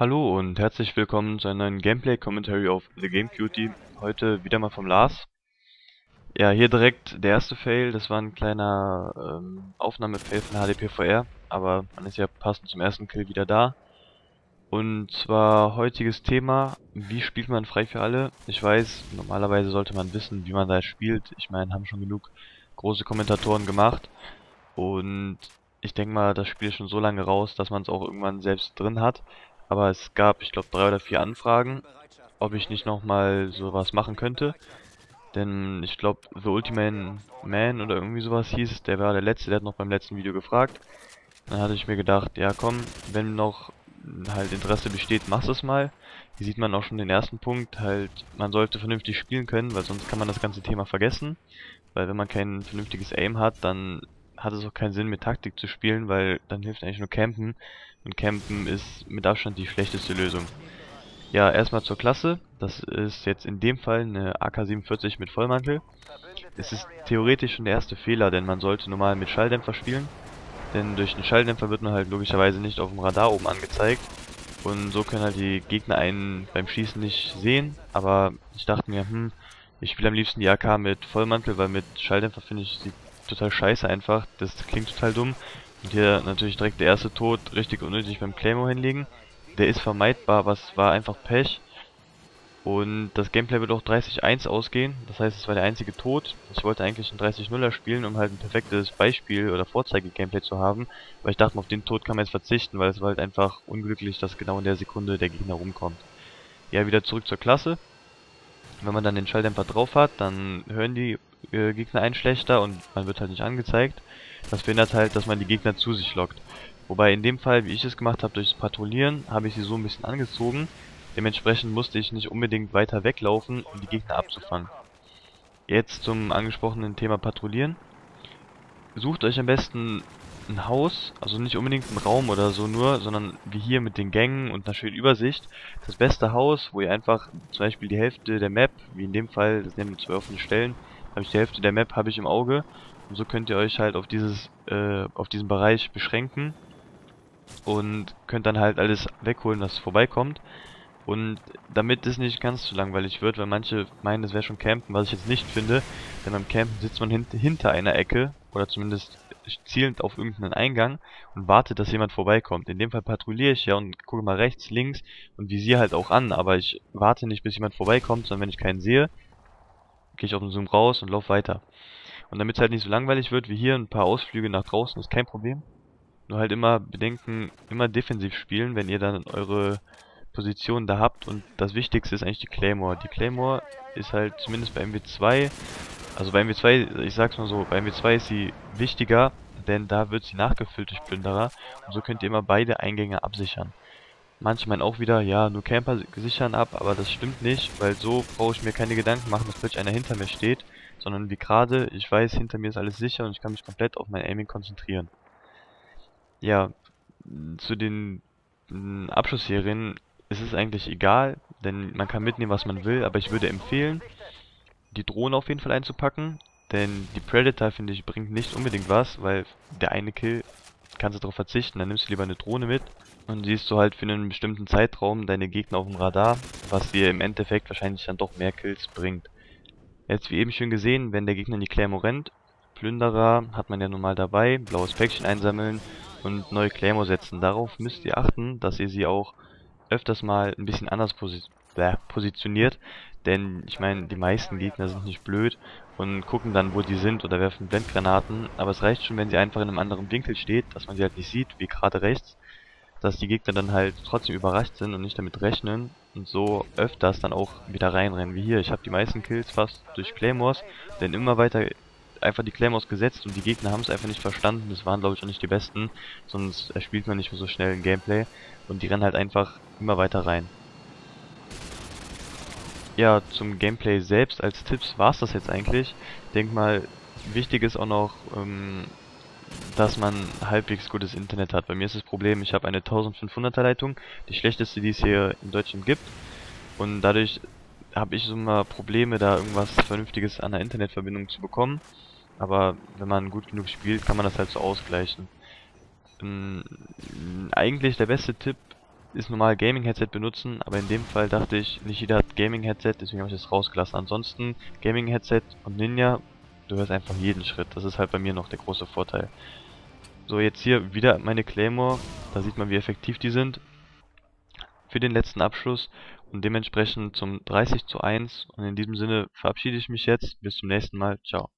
Hallo und herzlich willkommen zu einem neuen Gameplay-Commentary auf The Game Cutie. Heute wieder mal vom Lars. Ja, hier direkt der erste Fail, das war ein kleiner ähm, Aufnahmefail von HDPVR, aber man ist ja passend zum ersten Kill wieder da. Und zwar heutiges Thema, wie spielt man frei für alle? Ich weiß, normalerweise sollte man wissen, wie man da spielt. Ich meine, haben schon genug große Kommentatoren gemacht. Und ich denke mal, das Spiel ist schon so lange raus, dass man es auch irgendwann selbst drin hat. Aber es gab, ich glaube, drei oder vier Anfragen, ob ich nicht nochmal sowas machen könnte. Denn ich glaube, The Ultimate Man oder irgendwie sowas hieß, der war der letzte, der hat noch beim letzten Video gefragt. Dann hatte ich mir gedacht, ja komm, wenn noch halt Interesse besteht, machst es mal. Hier sieht man auch schon den ersten Punkt, halt, man sollte vernünftig spielen können, weil sonst kann man das ganze Thema vergessen. Weil wenn man kein vernünftiges Aim hat, dann hat es auch keinen Sinn mit Taktik zu spielen, weil dann hilft eigentlich nur Campen. Und Campen ist mit Abstand die schlechteste Lösung. Ja, erstmal zur Klasse. Das ist jetzt in dem Fall eine AK-47 mit Vollmantel. Es ist theoretisch schon der erste Fehler, denn man sollte normal mit Schalldämpfer spielen. Denn durch den Schalldämpfer wird man halt logischerweise nicht auf dem Radar oben angezeigt. Und so können halt die Gegner einen beim Schießen nicht sehen. Aber ich dachte mir, hm, ich spiele am liebsten die AK mit Vollmantel, weil mit Schalldämpfer finde ich, sieht total scheiße einfach. Das klingt total dumm. Und hier natürlich direkt der erste Tod, richtig unnötig beim Claymore hinlegen. Der ist vermeidbar, was war einfach Pech. Und das Gameplay wird auch 30-1 ausgehen, das heißt es war der einzige Tod. Ich wollte eigentlich ein 30-0er spielen, um halt ein perfektes Beispiel oder Vorzeige-Gameplay zu haben. Aber ich dachte auf den Tod kann man jetzt verzichten, weil es war halt einfach unglücklich, dass genau in der Sekunde der Gegner rumkommt. Ja, wieder zurück zur Klasse. Wenn man dann den Schalldämpfer drauf hat, dann hören die äh, Gegner einen schlechter und man wird halt nicht angezeigt. Das verhindert halt, dass man die Gegner zu sich lockt. Wobei in dem Fall, wie ich es gemacht habe, durch das Patrouillieren, habe ich sie so ein bisschen angezogen. Dementsprechend musste ich nicht unbedingt weiter weglaufen, um die Gegner abzufangen. Jetzt zum angesprochenen Thema Patrouillieren. Sucht euch am besten ein Haus, also nicht unbedingt ein Raum oder so nur, sondern wie hier mit den Gängen und einer schönen Übersicht. Das beste Haus, wo ihr einfach zum Beispiel die Hälfte der Map, wie in dem Fall, das nehmen wir offene Stellen, habe ich die Hälfte der Map habe ich im Auge und so könnt ihr euch halt auf dieses äh, auf diesen Bereich beschränken und könnt dann halt alles wegholen, was vorbeikommt. Und damit es nicht ganz zu langweilig wird, weil manche meinen, das wäre schon Campen, was ich jetzt nicht finde, denn beim Campen sitzt man hint hinter einer Ecke oder zumindest zielend auf irgendeinen Eingang und wartet, dass jemand vorbeikommt. In dem Fall patrouilliere ich ja und gucke mal rechts, links und visiere halt auch an, aber ich warte nicht, bis jemand vorbeikommt, sondern wenn ich keinen sehe, gehe ich auf den Zoom raus und laufe weiter. Und damit es halt nicht so langweilig wird wie hier, ein paar Ausflüge nach draußen ist kein Problem. Nur halt immer bedenken, immer defensiv spielen, wenn ihr dann eure Position da habt. Und das Wichtigste ist eigentlich die Claymore. Die Claymore ist halt zumindest bei MW2, also bei MW2, ich sag's mal so, bei MW2 ist sie wichtiger, denn da wird sie nachgefüllt durch Plünderer. Und so könnt ihr immer beide Eingänge absichern. Manche meinen auch wieder, ja, nur Camper sichern ab, aber das stimmt nicht, weil so brauche ich mir keine Gedanken machen, dass plötzlich einer hinter mir steht, sondern wie gerade, ich weiß, hinter mir ist alles sicher und ich kann mich komplett auf mein Aiming konzentrieren. Ja, zu den Abschussserien ist es eigentlich egal, denn man kann mitnehmen, was man will, aber ich würde empfehlen, die Drohne auf jeden Fall einzupacken, denn die Predator, finde ich, bringt nicht unbedingt was, weil der eine Kill kannst du darauf verzichten, dann nimmst du lieber eine Drohne mit und siehst du halt für einen bestimmten Zeitraum deine Gegner auf dem Radar, was dir im Endeffekt wahrscheinlich dann doch mehr Kills bringt. Jetzt wie eben schon gesehen, wenn der Gegner in die Claymore rennt, Plünderer hat man ja normal dabei, blaues Päckchen einsammeln und neue Claymore setzen. Darauf müsst ihr achten, dass ihr sie auch öfters mal ein bisschen anders posi positioniert, denn ich meine, die meisten Gegner sind nicht blöd und gucken dann, wo die sind oder werfen Blendgranaten, aber es reicht schon, wenn sie einfach in einem anderen Winkel steht, dass man sie halt nicht sieht, wie gerade rechts, dass die Gegner dann halt trotzdem überrascht sind und nicht damit rechnen und so öfters dann auch wieder reinrennen, wie hier. Ich habe die meisten Kills fast durch Claymores, denn immer weiter einfach die Claymores gesetzt und die Gegner haben es einfach nicht verstanden. Das waren glaube ich auch nicht die besten, sonst spielt man nicht mehr so schnell ein Gameplay und die rennen halt einfach immer weiter rein. Ja, zum Gameplay selbst als Tipps war es das jetzt eigentlich. Ich denke mal, wichtig ist auch noch, ähm, dass man halbwegs gutes Internet hat. Bei mir ist das Problem, ich habe eine 1500er Leitung, die schlechteste, die es hier in Deutschland gibt. Und dadurch habe ich so mal Probleme, da irgendwas Vernünftiges an der Internetverbindung zu bekommen. Aber wenn man gut genug spielt, kann man das halt so ausgleichen. Ähm, eigentlich der beste Tipp ist normal Gaming-Headset benutzen, aber in dem Fall dachte ich, nicht jeder hat Gaming-Headset, deswegen habe ich das rausgelassen. Ansonsten, Gaming-Headset und Ninja, du hörst einfach jeden Schritt. Das ist halt bei mir noch der große Vorteil. So, jetzt hier wieder meine Claymore. Da sieht man, wie effektiv die sind. Für den letzten Abschluss und dementsprechend zum 30 zu 1. Und in diesem Sinne verabschiede ich mich jetzt. Bis zum nächsten Mal. Ciao.